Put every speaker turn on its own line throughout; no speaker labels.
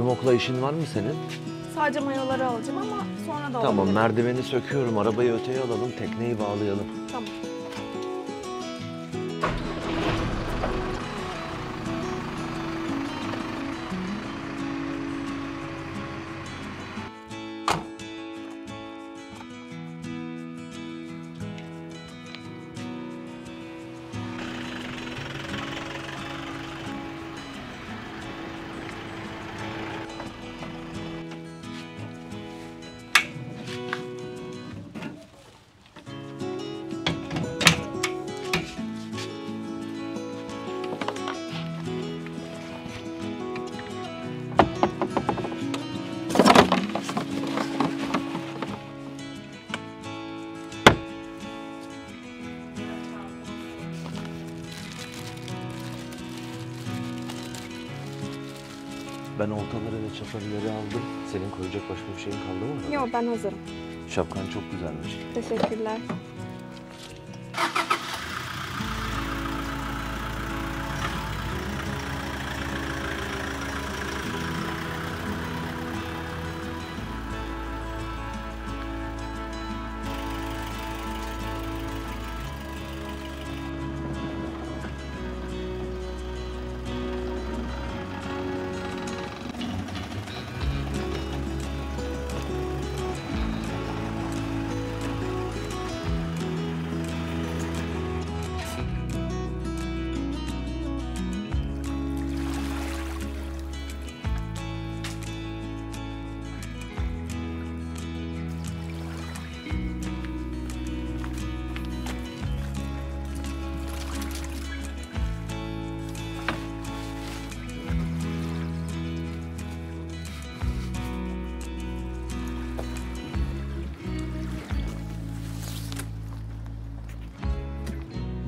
Unimog'la işin var mı senin?
Sadece mayoları alacağım ama sonra da
Tamam
olabilir.
merdiveni söküyorum. Arabayı öteye alalım. Tekneyi bağlayalım.
Tamam.
Ben oltaları ve çaparları aldım. Senin koyacak başka bir şeyin kaldı mı?
Yok ben hazırım.
Şapkan çok güzelmiş.
Teşekkürler.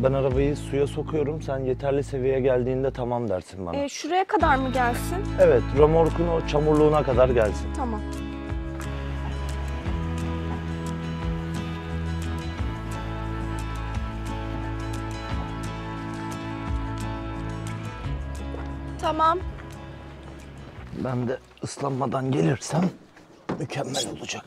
Ben arabayı suya sokuyorum. Sen yeterli seviyeye geldiğinde tamam dersin bana.
Ee, şuraya kadar mı gelsin?
Evet, römorkun o çamurluğuna kadar gelsin.
Tamam. Tamam.
Ben de ıslanmadan gelirsem mükemmel olacak.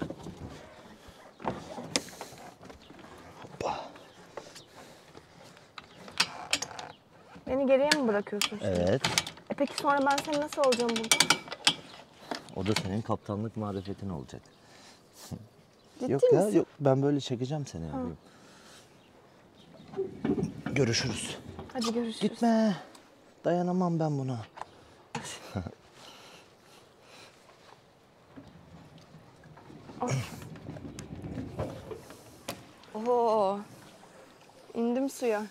Beni geriye mi bırakıyorsun? şimdi?
Evet.
E peki sonra ben seni nasıl alacağım burada?
O da senin kaptanlık marifetin olacak.
Ciddi
yok
misin?
ya, yok. Ben böyle çekeceğim seni. ya. Görüşürüz.
Hadi görüşürüz.
Gitme. Dayanamam ben buna.
Oo. İndim suya.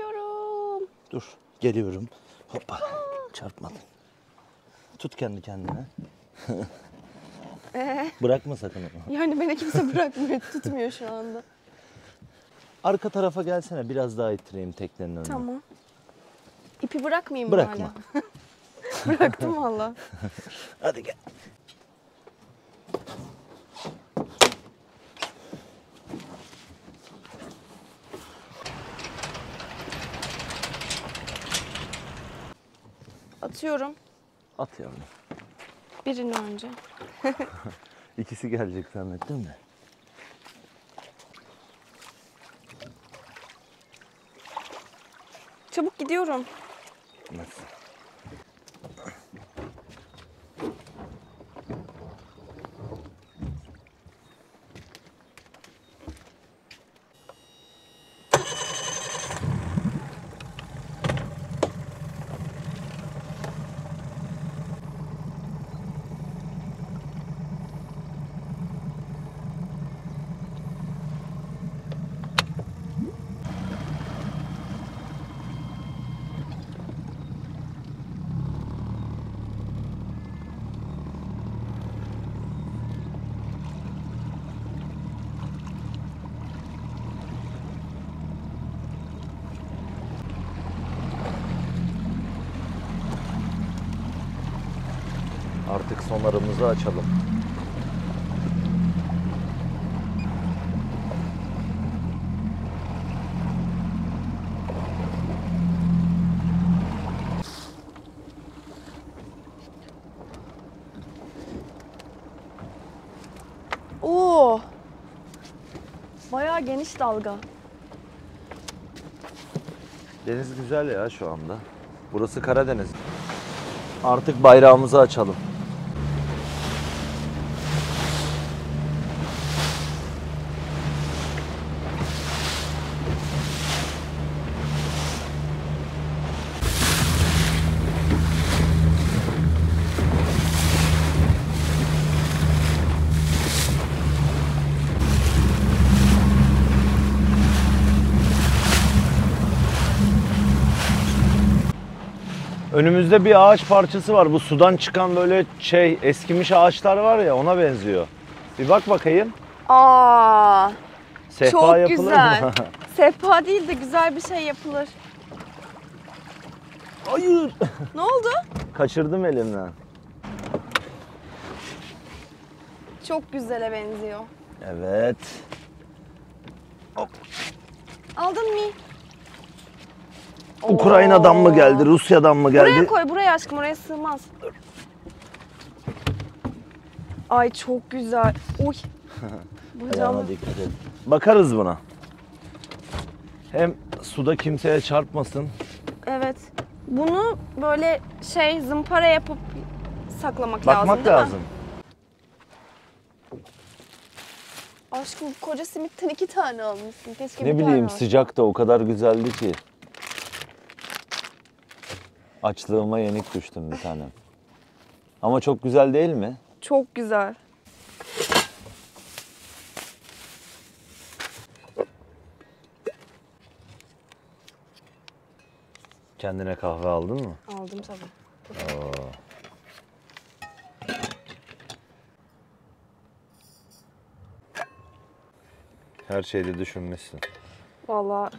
Çarpıyorum.
Dur. Geliyorum. Hoppa. Çarpmadın. Tut kendi kendine.
Ee,
Bırakma sakın onu.
yani beni kimse bırakmıyor, tutmuyor şu anda.
Arka tarafa gelsene. Biraz daha ittireyim teknenin önüne.
Tamam. İpi bırakmayayım mı
Bırakma.
hala? Bıraktım valla.
Hadi gel.
Atıyorum.
At yavrum.
Birini önce.
İkisi gelecek zannettin mi?
Çabuk gidiyorum.
Nasıl? camlarımızı açalım.
Oo! Bayağı geniş dalga.
Deniz güzel ya şu anda. Burası Karadeniz. Artık bayrağımızı açalım. Önümüzde bir ağaç parçası var. Bu sudan çıkan böyle şey eskimiş ağaçlar var ya ona benziyor. Bir bak bakayım.
Aa.
Sehpa
Çok
yapılır
güzel.
mı?
Sehpa değil de güzel bir şey yapılır.
Hayır.
Ne oldu?
Kaçırdım elimden.
Çok güzele benziyor.
Evet.
Aldın mı?
Ukrayna'dan mı geldi, Rusya'dan mı geldi?
Buraya koy, buraya aşkım. Oraya sığmaz. Ay çok güzel. Uy. Bacağım.
Ayağına dikkat et. Bakarız buna. Hem suda kimseye çarpmasın.
Evet. Bunu böyle şey zımpara yapıp saklamak
Bakmak
lazım değil
lazım.
Aşkım koca simitten iki tane almışsın. Keşke bir
Ne
tane
bileyim
alsaydın.
sıcak da o kadar güzeldi ki. Açlığıma yenik düştüm bir tanem. Ama çok güzel değil mi?
Çok güzel.
Kendine kahve aldın mı?
Aldım tabii.
Her şeyde düşünmüşsün.
Vallahi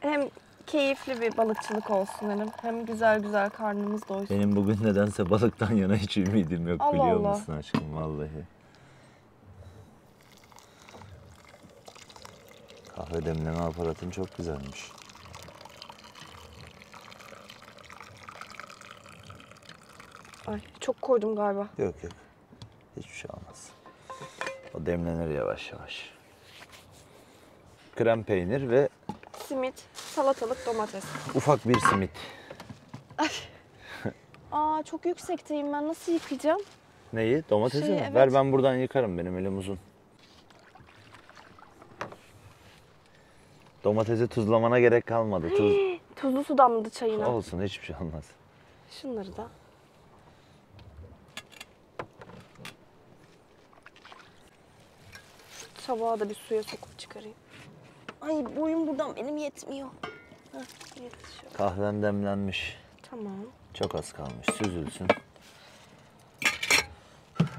hem keyifli bir balıkçılık olsun dedim. Hem güzel güzel karnımız doysun.
Benim bugün nedense balıktan yana hiç ümidim yok
Allah
biliyor
Allah.
musun aşkım vallahi. Kahve demleme aparatın çok güzelmiş.
Ay çok koydum galiba.
Yok yok. Hiçbir şey olmaz. O demlenir yavaş yavaş. Krem peynir ve
Simit, salatalık, domates.
ufak bir simit.
Aa çok yüksekteyim ben nasıl yıkayacağım?
Neyi? Domatesi
Şey,
mi?
evet.
Ver ben buradan yıkarım benim elim uzun. Domatesi tuzlamana gerek kalmadı. Tuz
Tuzlu su damladı çayına.
olsun hiçbir şey olmaz.
Şunları da. Tabağı da bir suya sokup çıkarayım. Ay boyum buradan benim yetmiyor. Heh, yetişiyor.
Kahven demlenmiş.
Tamam.
Çok az kalmış. Süzülsün.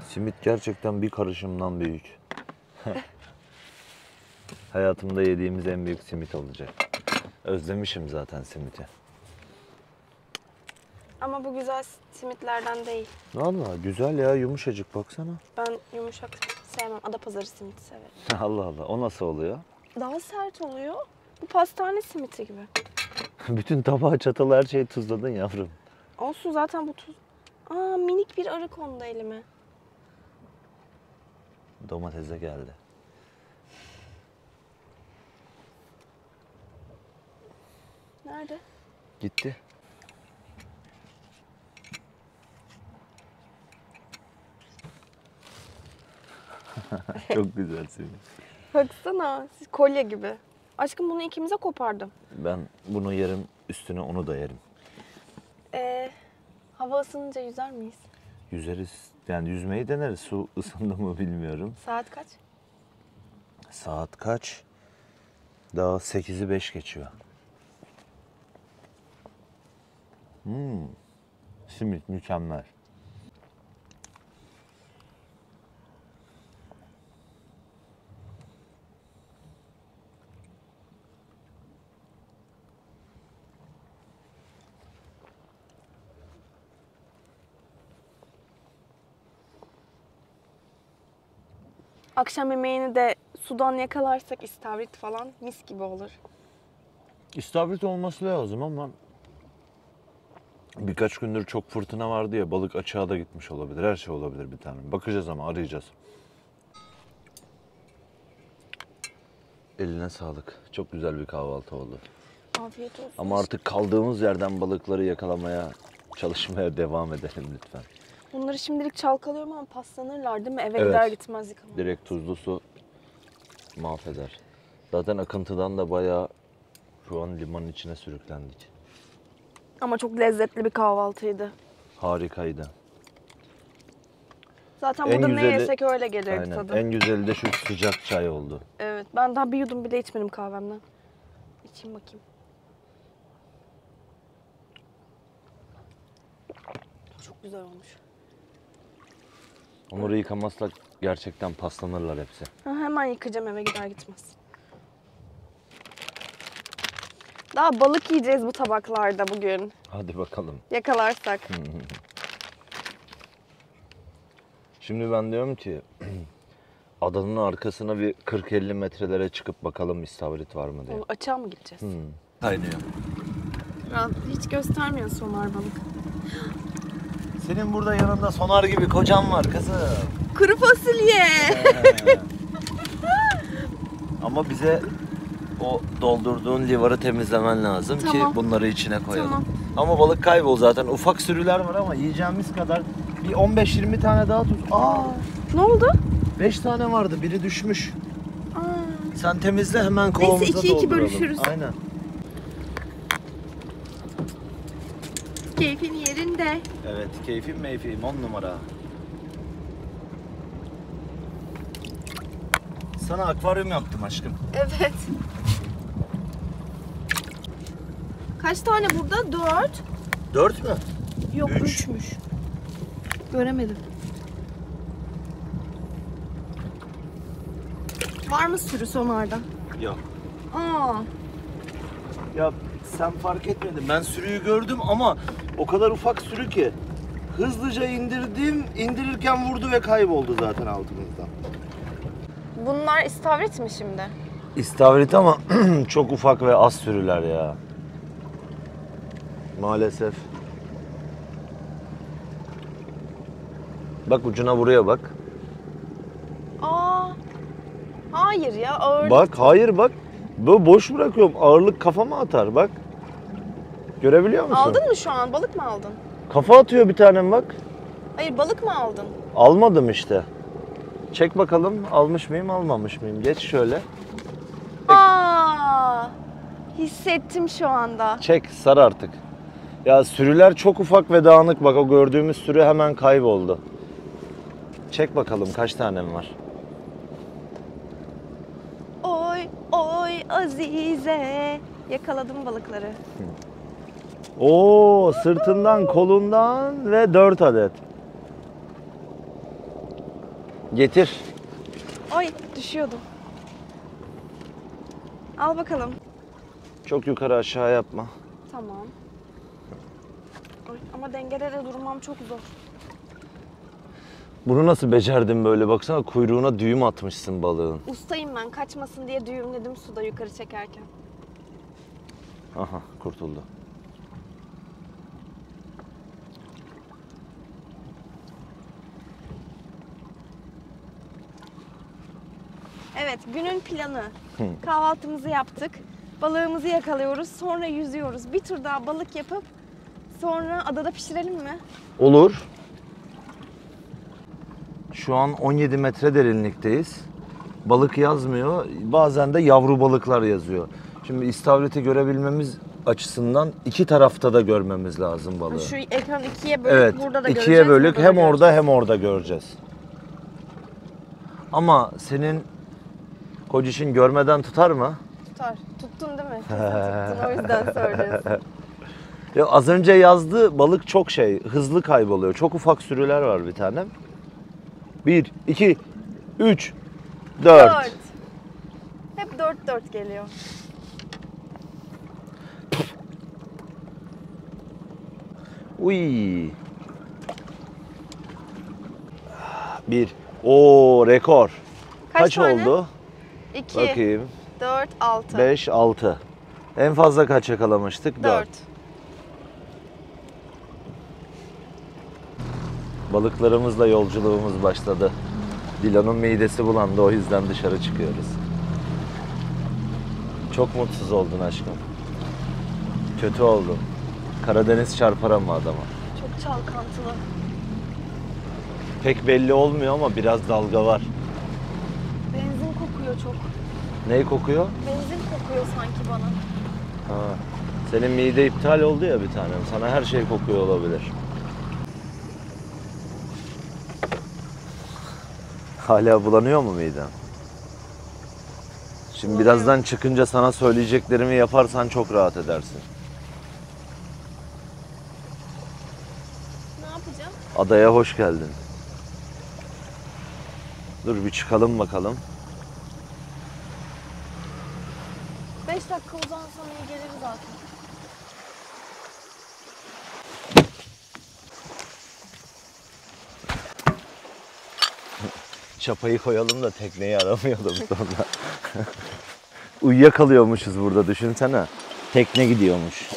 Simit gerçekten bir karışımdan büyük. Hayatımda yediğimiz en büyük simit olacak. Özlemişim zaten simiti.
Ama bu güzel simitlerden değil.
Vallahi güzel ya yumuşacık baksana.
Ben yumuşak sevmem. Adapazarı simiti severim.
Allah Allah o nasıl oluyor?
Daha sert oluyor. Bu pastane simiti gibi.
Bütün tabağı çatalı her şeyi tuzladın yavrum.
Olsun zaten bu tuz. Aa minik bir arı kondu elime.
Domatese geldi.
Nerede?
Gitti. Çok güzel
Baksana. Kolye gibi. Aşkım bunu ikimize kopardım.
Ben bunu yerim, üstüne onu da yerim.
Ee, hava ısınınca yüzer miyiz?
Yüzeriz, yani yüzmeyi deneriz. Su ısındı mı bilmiyorum.
Saat kaç?
Saat kaç? Daha 8'i 5 geçiyor. Hmm. Simit mükemmel.
Akşam yemeğini de sudan yakalarsak istavrit falan mis gibi olur.
İstavrit olması lazım ama birkaç gündür çok fırtına vardı ya balık açığa da gitmiş olabilir. Her şey olabilir bir tanem. Bakacağız ama arayacağız. Eline sağlık. Çok güzel bir kahvaltı oldu.
Afiyet olsun.
Ama artık kaldığımız yerden balıkları yakalamaya çalışmaya devam edelim lütfen.
Bunları şimdilik çalkalıyorum ama paslanırlar değil mi? Eve
Evet.
gider gitmez yıkamam.
Direkt tuzlu su mahveder. Zaten akıntıdan da bayağı şu an limanın içine sürüklendik.
Ama çok lezzetli bir kahvaltıydı.
Harikaydı.
Zaten
En
burada ne
güzeli-
yesek öyle gelirdi
Aynen.
tadı.
En güzeli de şu sıcak çay oldu.
Evet. Ben daha bir yudum bile içmedim kahvemden. İçeyim bakayım. Çok güzel olmuş.
Onları yıkamazsak gerçekten paslanırlar hepsi.
Ha, hemen yıkayacağım eve gider gitmez. Daha balık yiyeceğiz bu tabaklarda bugün.
Hadi bakalım.
Yakalarsak.
Şimdi ben diyorum ki adanın arkasına bir 40-50 metrelere çıkıp bakalım istavrit var mı diye.
Onu açığa mı gideceğiz?
Hmm. Kaynıyor.
Rahat- Hiç göstermiyor sonar balık.
Senin burada yanında sonar gibi kocan var kızım.
Kuru fasulye.
Ama bize o doldurduğun livarı temizlemen lazım
Tamam.
ki bunları içine koyalım.
Tamam.
Ama balık kaybol zaten. Ufak sürüler var ama yiyeceğimiz kadar bir 15-20 tane daha tut. Aa,
ne oldu?
5 tane vardı. Biri düşmüş.
Aa,
Sen temizle hemen kovamıza
iki iki
dolduralım.
bölüşürüz.
Aynen.
keyfin yerinde.
Evet, keyfim meyfim 10 numara. Sana akvaryum yaptım aşkım.
Evet. Kaç tane burada? Dört.
4 mü?
Yok
Üç.
üçmüş. Göremedim. Var mı sürü sonarda?
Yok.
Aa,
Ya sen fark etmedin. Ben sürüyü gördüm ama o kadar ufak sürü ki. Hızlıca indirdim, indirirken vurdu ve kayboldu zaten altımızdan.
bunlar istavrit mi şimdi?
İstavrit ama çok ufak ve az sürüler ya. Maalesef. Bak ucuna buraya bak.
Aa, hayır ya ağır.
Bak hayır bak. Böyle boş bırakıyorum. Ağırlık kafama atar bak. Görebiliyor musun?
Aldın mı şu an? Balık mı aldın?
Kafa atıyor bir tanem bak.
Hayır balık mı aldın?
Almadım işte. Çek bakalım almış mıyım almamış mıyım? Geç şöyle.
Aa, hissettim şu anda.
Çek sar artık. Ya sürüler çok ufak ve dağınık bak o gördüğümüz sürü hemen kayboldu. Çek bakalım kaç tanem var.
Oy oy Azize. Yakaladım balıkları.
Oo sırtından kolundan ve 4 adet. Getir.
Ay düşüyordum. Al bakalım.
Çok yukarı aşağı yapma.
Tamam. Ay, ama dengede de durmam çok zor.
Bunu nasıl becerdin böyle baksana kuyruğuna düğüm atmışsın balığın.
Ustayım ben kaçmasın diye düğümledim suda yukarı çekerken.
Aha kurtuldu.
Evet günün planı. Kahvaltımızı yaptık. Balığımızı yakalıyoruz. Sonra yüzüyoruz. Bir tur daha balık yapıp sonra adada pişirelim mi?
Olur. Şu an 17 metre derinlikteyiz. Balık yazmıyor. Bazen de yavru balıklar yazıyor. Şimdi istavriti görebilmemiz açısından iki tarafta da görmemiz lazım balığı.
Şu ekran ikiye bölüp
Evet,
burada da
ikiye
göreceğiz.
bölük
burada da
hem orada
göreceğiz.
hem orada göreceğiz. Ama senin kocişin görmeden tutar mı?
Tutar. Tuttun değil mi? Tuttun o yüzden söylüyorsun.
Ya az önce yazdı balık çok şey, hızlı kayboluyor. Çok ufak sürüler var bir tane. Bir, iki, üç, dört.
Dört. Hep dört dört geliyor.
Uy. Bir. O rekor.
Kaç
Kaç,
tane?
oldu?
İki,
Bakayım.
dört, altı.
5, 6. En fazla kaç yakalamıştık? 4.
Dört.
Balıklarımızla yolculuğumuz başladı. Dilan'ın midesi bulandı o yüzden dışarı çıkıyoruz. çok mutsuz oldun aşkım. Kötü oldu. Karadeniz çarpar ama adama.
Çok çalkantılı.
Pek belli olmuyor ama biraz dalga var.
Çok.
Neyi kokuyor?
Benzin kokuyor sanki bana.
Ha. Senin mide iptal oldu ya bir tanem. Sana her şey kokuyor olabilir. Hala bulanıyor mu miden? Şimdi
Bulanıyor.
birazdan çıkınca sana söyleyeceklerimi yaparsan çok rahat edersin.
Ne yapacağım?
Adaya hoş geldin. Dur bir çıkalım bakalım.
5 dakika uzansam iyi gelir zaten.
Çapayı koyalım da tekneyi aramayalım sonra. Uyuyakalıyormuşuz burada düşünsene. Tekne gidiyormuş.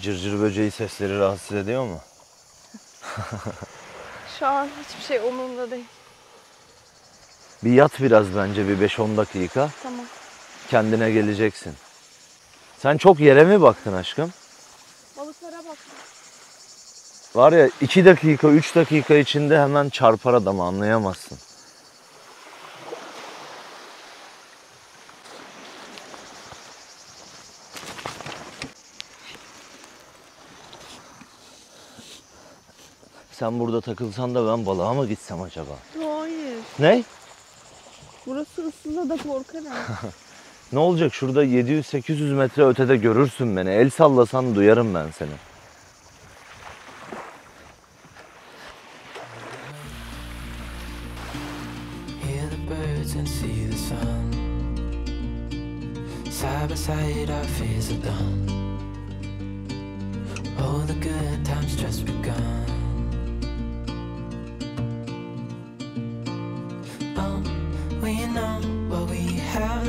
Cırcır böceği sesleri rahatsız ediyor mu?
Şu an hiçbir şey umurumda değil.
Bir yat biraz bence bir 5-10 dakika.
Tamam.
Kendine geleceksin. Sen çok yere mi baktın aşkım?
Balıklara bak.
Var ya 2 dakika 3 dakika içinde hemen çarpar adamı anlayamazsın. Sen burada takılsan da ben balığa mı gitsem acaba?
Hayır.
Ne?
Burası ıssız da korkarım.
Ne olacak şurada 700-800 metre ötede görürsün beni. El sallasan duyarım ben seni.
Side. Oh, the good times just begun.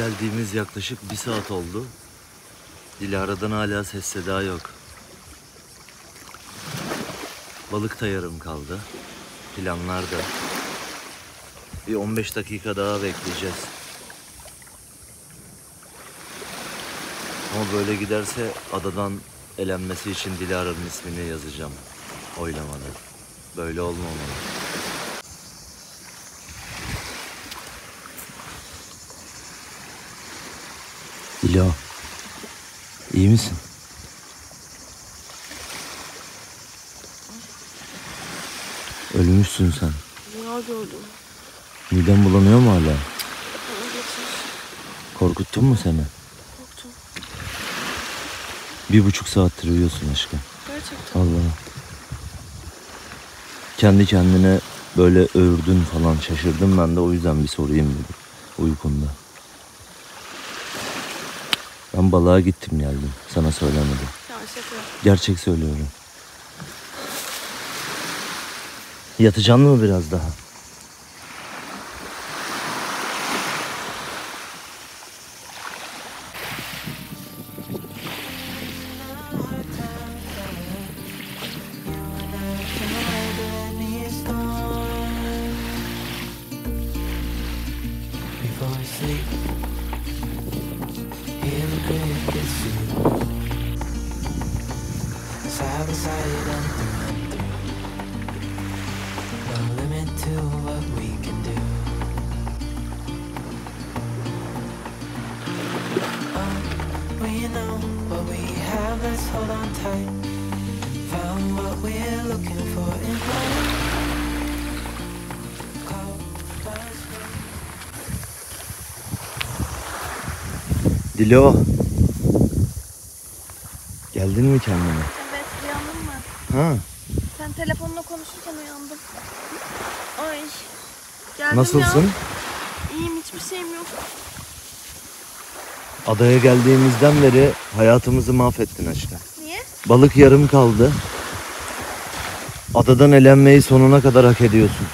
Geldiğimiz yaklaşık bir saat oldu. Dilara'dan hala ses seda yok. Balık da yarım kaldı. Planlar da. Bir 15 dakika daha bekleyeceğiz. Ama böyle giderse adadan elenmesi için Dilara'nın ismini yazacağım. Oylamada. Böyle olmamalı. İyi misin? Ölmüşsün sen.
Rüya gördüm.
Miden bulanıyor mu hala? Korkuttun mu seni?
Korktum.
Bir buçuk saattir uyuyorsun aşkım.
Gerçekten.
Allah. Kendi kendine böyle övürdün falan şaşırdım ben de o yüzden bir sorayım dedim uykunda. Ben balığa gittim geldim. Sana söylemedim.
Şaka.
Gerçek söylüyorum. Yatacaksın mı biraz daha? Dilo. Geldin mi kendine?
Evet uyandım mı?
Ha?
Sen telefonla konuşurken uyandım. Ay. Geldim
Nasılsın?
Ya. İyiyim hiçbir şeyim yok.
Adaya geldiğimizden beri hayatımızı mahvettin aşkım.
Niye?
Balık yarım kaldı. Adadan elenmeyi sonuna kadar hak ediyorsun.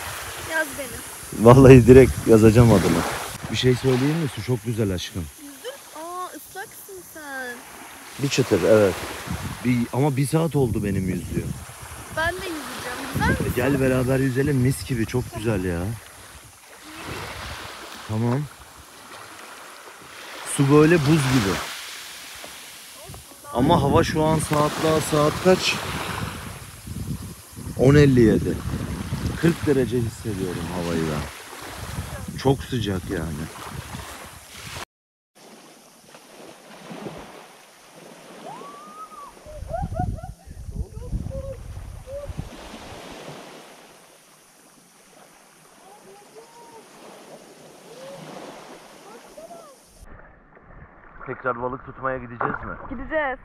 Yaz beni.
Vallahi direkt yazacağım adını. Bir şey söyleyeyim mi? Su çok güzel aşkım. Bir çıtır evet. Bir, ama bir saat oldu benim yüzdüğüm.
Ben de yüzeceğim. Güzel?
Gel beraber yüzelim mis gibi çok güzel ya. Tamam. Su böyle buz gibi. Ama hava şu an saat daha saat kaç? 10.57. 40 derece hissediyorum havayı ben. Çok sıcak yani. Tekrar balık tutmaya gideceğiz mi?
Gideceğiz.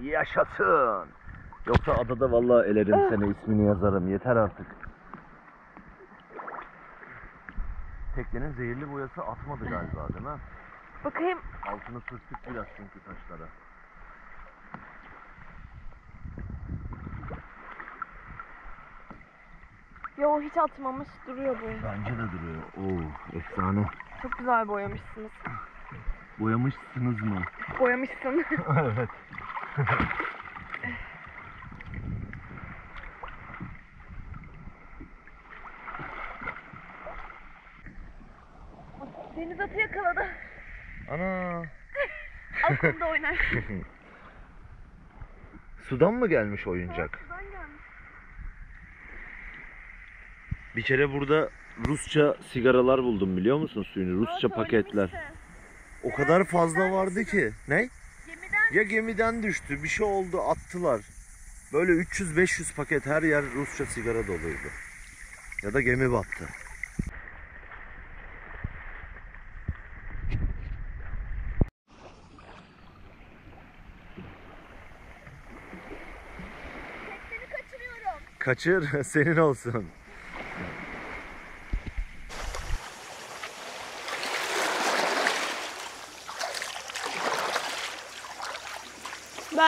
Yaşasın. Yoksa adada vallahi elerim seni ismini yazarım. Yeter artık. Teknenin zehirli boyası atmadı galiba değil mi?
Bakayım.
Altını sürttük biraz çünkü taşlara.
Yo hiç atmamış duruyor bu.
Bence de duruyor. Oo, efsane.
Çok güzel boyamışsınız.
Boyamışsınız mı?
Boyamışsın.
evet.
Deniz atı yakaladı.
Ana.
Aklımda oynar.
Sudan mı gelmiş oyuncak?
Sudan gelmiş.
Bir kere burada Rusça sigaralar buldum biliyor musun suyunu? Rusça
Aa,
paketler. O kadar fazla vardı ki. Ne?
Gemiden
Ya gemiden düştü, bir şey oldu, attılar. Böyle 300-500 paket her yer Rusça sigara doluydu. Ya da gemi battı. Kaçır, senin olsun.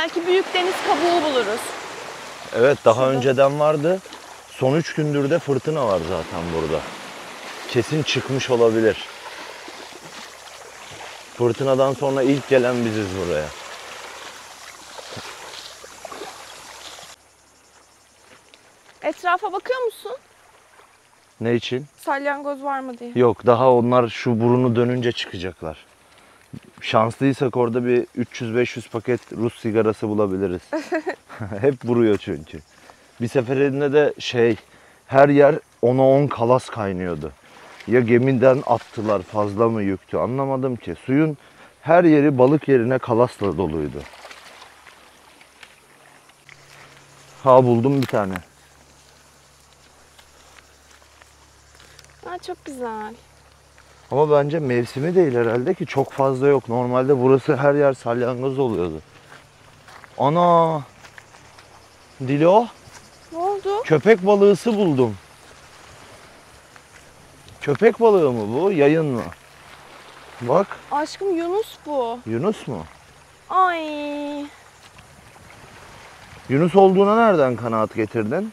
Belki büyük deniz kabuğu buluruz.
Evet, daha önceden vardı. Son 3 gündür de fırtına var zaten burada. Kesin çıkmış olabilir. Fırtınadan sonra ilk gelen biziz buraya.
Etrafa bakıyor musun?
Ne için?
Salyangoz var mı diye.
Yok daha onlar şu burunu dönünce çıkacaklar. Şanslıysak orada bir 300-500 paket Rus sigarası bulabiliriz. Hep vuruyor çünkü. Bir seferinde de şey her yer 10'a 10 kalas kaynıyordu. Ya gemiden attılar fazla mı yüktü anlamadım ki. Suyun her yeri balık yerine kalasla doluydu. Ha buldum bir tane.
Aa, çok güzel.
Ama bence mevsimi değil herhalde ki çok fazla yok. Normalde burası her yer salyangoz oluyordu. Ana! Dilo,
Ne oldu?
köpek balığısı buldum. Köpek balığı mı bu, yayın mı? Bak,
Aşkım Yunus bu.
Yunus mu?
Ay.
Yunus olduğuna nereden kanaat getirdin?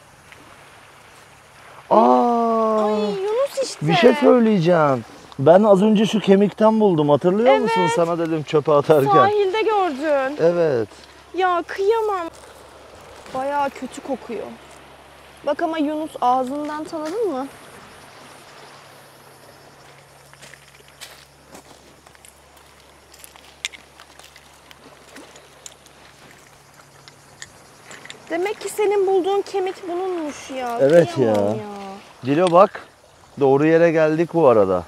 Aa!
Ay Yunus işte.
Bir şey söyleyeceğim. Ben az önce şu kemikten buldum. Hatırlıyor musun?
Evet.
Sana dedim çöpe atarken.
Sahilde gördün.
Evet.
Ya kıyamam. Bayağı kötü kokuyor. Bak ama Yunus ağzından tanıdın mı? Demek ki senin bulduğun kemik bununmuş ya.
Evet
Kıyamam
ya. Dilo bak. Doğru yere geldik bu arada.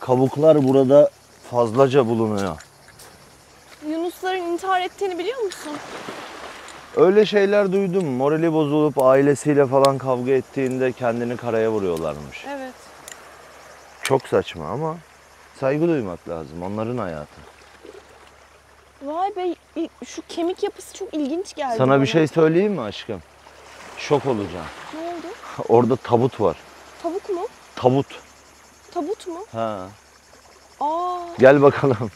Kabuklar burada fazlaca bulunuyor.
Yunusların intihar ettiğini biliyor musun?
Öyle şeyler duydum. Morali bozulup ailesiyle falan kavga ettiğinde kendini karaya vuruyorlarmış.
Evet.
Çok saçma ama saygı duymak lazım. Onların hayatı.
Vay be şu kemik yapısı çok ilginç geldi
Sana
bana.
bir şey söyleyeyim mi aşkım? Şok olacaksın.
Ne oldu?
Orada tabut var.
Tavuk mu?
Tabut.
Tabut mu?
Ha.
Aa,
Gel bakalım.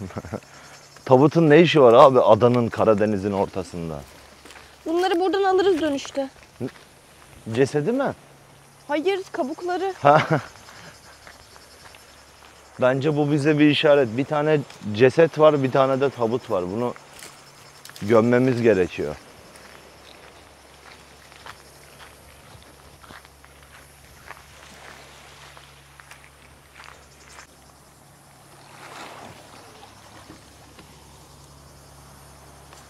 Tabutun ne işi var abi adanın Karadeniz'in ortasında?
bunları buradan alırız dönüşte.
Cesedi mi?
Hayır, kabukları.
Ha. Bence bu bize bir işaret. Bir tane ceset var, bir tane de tabut var. Bunu gömmemiz gerekiyor.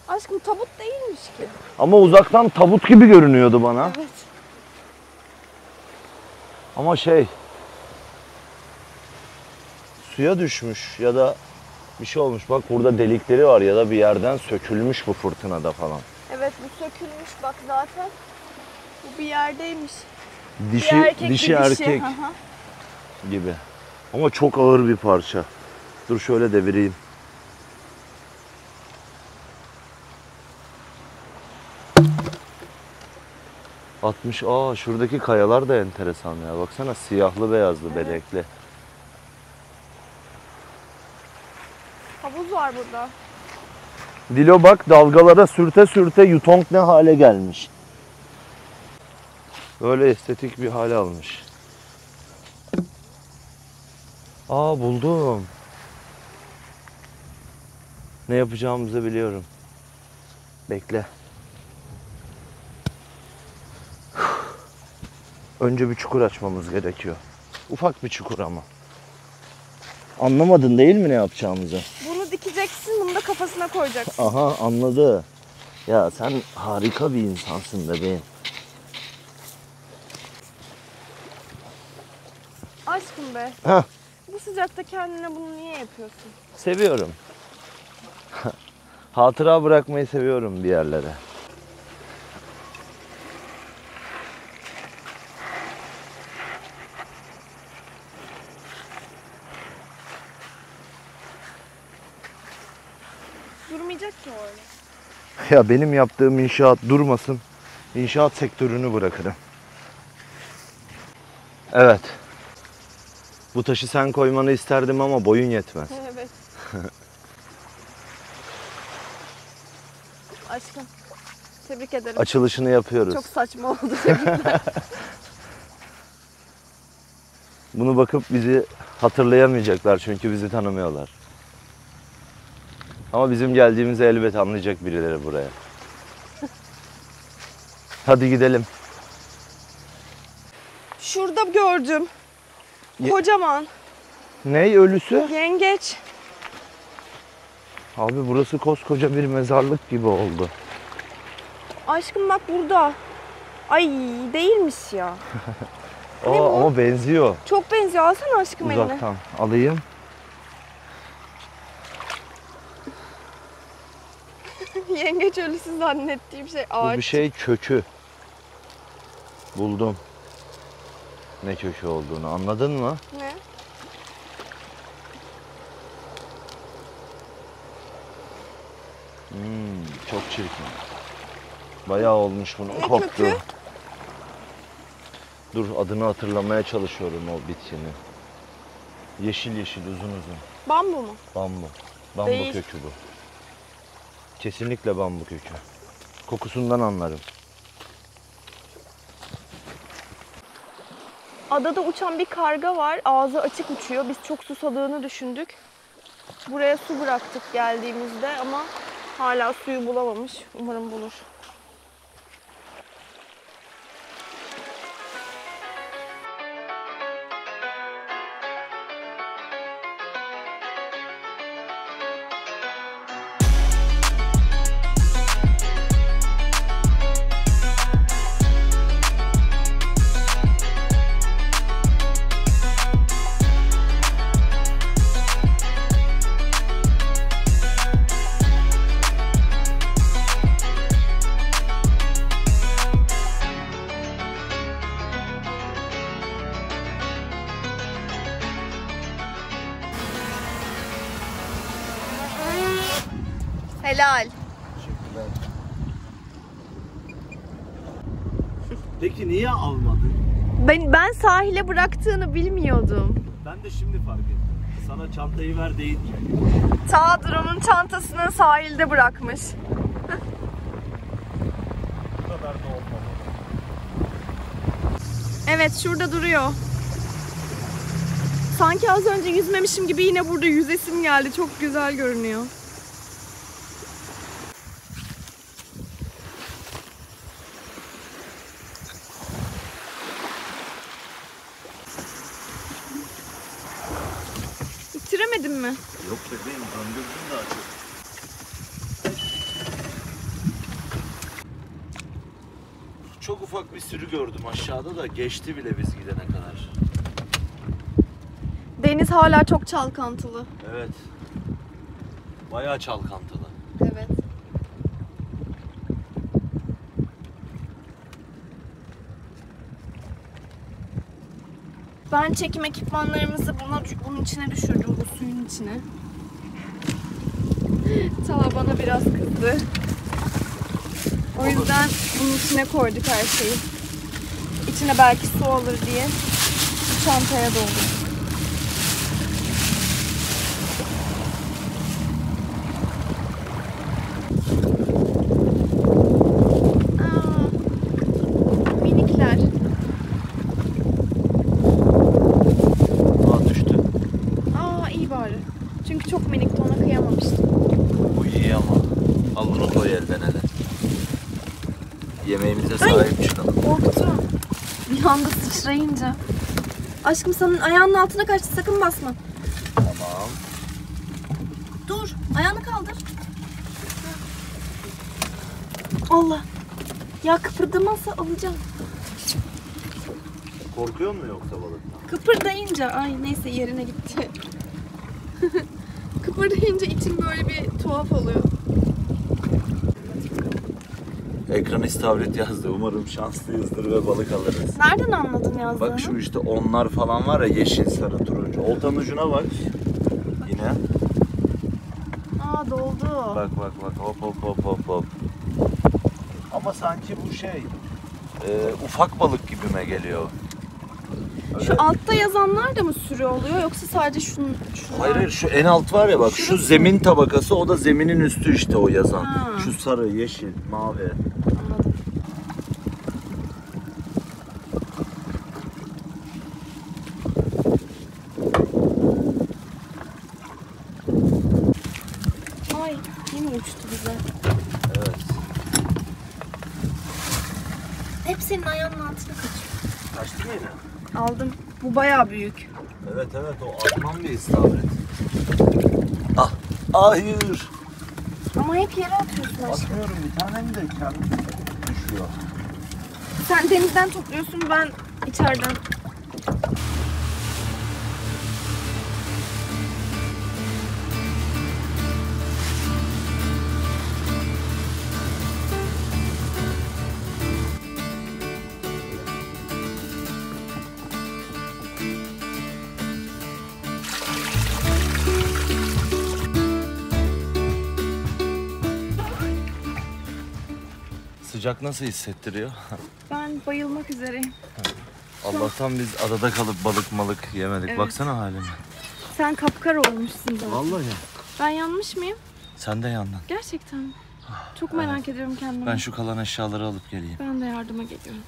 Aşkım tabut değilmiş ki.
Ama uzaktan tabut gibi görünüyordu bana.
Evet.
Ama şey suya düşmüş ya da bir şey olmuş. Bak burada delikleri var ya da bir yerden sökülmüş bu fırtınada falan.
Evet bu sökülmüş bak zaten. Bu bir yerdeymiş.
Dişi
bir erkek,
dişi
bir
erkek
Hı hı.
gibi. Ama çok ağır bir parça. Dur şöyle devireyim. Altmış. Aa şuradaki kayalar da enteresan ya. Baksana siyahlı beyazlı belekli.
Havuz var burada.
Dilo bak dalgalara sürte sürte Yutong ne hale gelmiş. Böyle estetik bir hale almış. Aa buldum. Ne yapacağımızı biliyorum. Bekle. Önce bir çukur açmamız gerekiyor. Ufak bir çukur ama. Anlamadın değil mi ne yapacağımızı?
Bunu dikeceksin, bunu da kafasına koyacaksın.
Aha anladı. Ya sen harika bir insansın bebeğim.
Aşkım be.
Heh.
Bu sıcakta kendine bunu niye yapıyorsun?
Seviyorum. Hatıra bırakmayı seviyorum bir yerlere.
Durmayacak ki o öyle.
Ya benim yaptığım inşaat durmasın. İnşaat sektörünü bırakırım. Evet. Bu taşı sen koymanı isterdim ama boyun yetmez.
Evet. Aşkım. Tebrik ederim.
Açılışını yapıyoruz.
Çok saçma oldu.
Bunu bakıp bizi hatırlayamayacaklar çünkü bizi tanımıyorlar. Ama bizim geldiğimizi elbet anlayacak birileri buraya. Hadi gidelim.
Şurada gördüm.
Ye-
Kocaman.
Ney ölüsü?
Yengeç.
Abi burası koskoca bir mezarlık gibi oldu.
Aşkım bak burada. Ay değilmiş ya.
Aa,
bu?
ama benziyor
Çok benziyor. Alsana aşkım eline.
uzaktan. Alayım.
Yengeç ölüsü zannettiğim şey
Bu
ağaç.
bir şey kökü. Buldum. Ne kökü olduğunu anladın mı?
Ne?
Hmm, çok çirkin. Bayağı olmuş bunun
Ne
koptu.
kökü?
Dur adını hatırlamaya çalışıyorum o bitkinin. Yeşil yeşil uzun uzun.
Bambu mu?
Bambu. Bambu
Değil.
kökü bu. Kesinlikle bambu kökü. Kokusundan anlarım.
Adada uçan bir karga var. Ağzı açık uçuyor. Biz çok susadığını düşündük. Buraya su bıraktık geldiğimizde ama hala suyu bulamamış. Umarım bulur. Bıraktığını bilmiyordum.
Ben de şimdi fark ettim. Sana çantayı ver deyince.
Ta drone'un çantasını sahilde bırakmış.
Bu kadar da olmadı.
Evet şurada duruyor. Sanki az önce yüzmemişim gibi yine burada yüzesim geldi. Çok güzel görünüyor. Bitiremedin mi?
Yok bebeğim döndürdüm daha çok. Çok ufak bir sürü gördüm aşağıda da geçti bile biz gidene kadar.
Deniz hala çok çalkantılı.
Evet. Bayağı çalkantılı.
Evet. Ben çekim ekipmanlarımızı buna bunun içine düşürdüm bu suyun içine. Tala bana biraz kızdı. O yüzden bunun içine koyduk her şeyi. İçine belki su olur diye çantaya doldurduk. Aa, minikler.
Aa düştü.
Aa iyi bari. Çünkü çok minikti ona kıyamamıştım.
Bu iyi ama. Al bunu koy elden ele. Yemeğimize sahip çıkalım.
Korktum. Anda sıçrayınca. Aşkım senin ayağının altına kaçtı sakın basma.
Tamam.
Dur ayağını kaldır. Allah. Ya kıpırdamazsa alacağım.
Korkuyor mu yoksa balıktan?
Kıpırdayınca ay neyse yerine gitti. Kıpırdayınca içim böyle bir tuhaf oluyor.
Ekran istavrit yazdı. Umarım şanslıyızdır ve balık alırız.
Nereden anladın yazdığını?
Bak şu işte onlar falan var ya yeşil, sarı, turuncu. Oltanın ucuna bak. Yine.
Aa doldu.
Bak bak bak hop hop hop hop hop. Ama sanki bu şey e, ufak balık gibime geliyor. Öyle-
Şu altta yazanlar da mı sürü oluyor yoksa sadece şun, şunlar?
Hayır hayır şu en alt var ya bak şu
Şurası
zemin tabakası o da zeminin üstü işte o yazan.
Ha.
Şu sarı, yeşil, mavi.
Anladım. Ay yine uçtu bize.
Evet.
Hep senin ayağının altına kaçıyor.
Kaçtı mı yine?
Aldım. Bu bayağı büyük.
Evet evet o atman bir istavrit. Ah, hayır.
Ama hep yere atıyorsun aşkım.
Atmıyorum bir tanem de kendi düşüyor.
Sen denizden topluyorsun ben içeriden.
Sıcak nasıl hissettiriyor?
Ben bayılmak üzereyim.
Allah'tan biz adada kalıp balık malık yemedik.
Evet.
Baksana halime.
Sen kapkar olmuşsun da.
Vallahi.
Ben yanmış mıyım?
Sen de yandın.
Gerçekten mi? Çok merak ediyorum kendimi.
Ben şu kalan eşyaları alıp geleyim.
Ben de yardıma geliyorum.